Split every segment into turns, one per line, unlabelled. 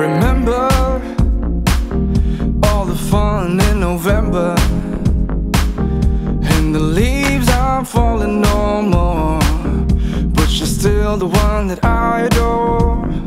Remember all the fun in November And the leaves aren't falling no more But you're still the one that I adore.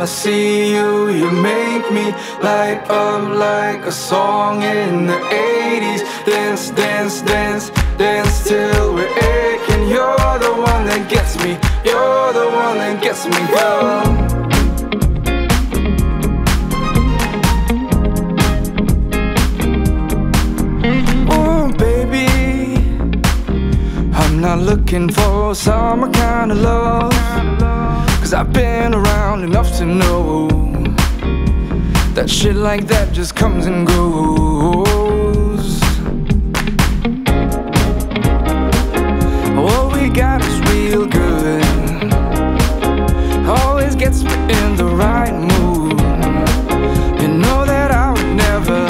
I see you, you make me light up um, like a song in the 80s. Dance, dance, dance, dance till we're aching. You're the one that gets me, you're the one that gets me, girl. Oh, baby, I'm not looking for summer kind of love. Cause I've been around enough to know that shit like that just comes and goes. What we got is real good. Always gets me in the right mood. You know that I would never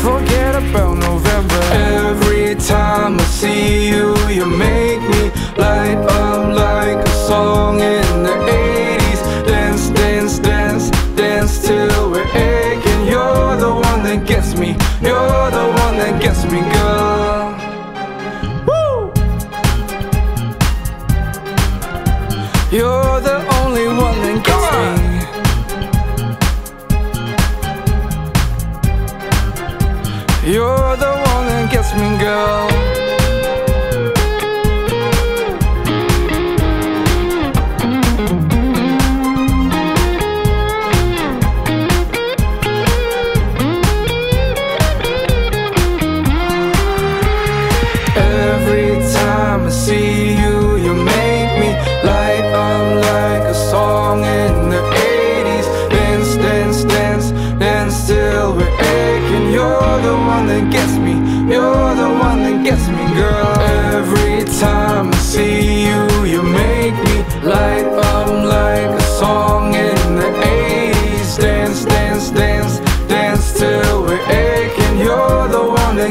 forget about November. Every time I see you, you make gets me, girl. Woo! You're the only one that gets me. You're the one that gets me, girl.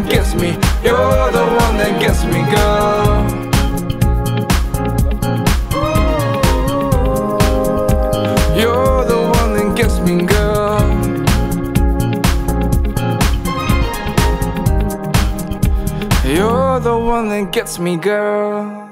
That gets me, you're the one that gets me, girl. You're the one that gets me, girl. You're the one that gets me, girl.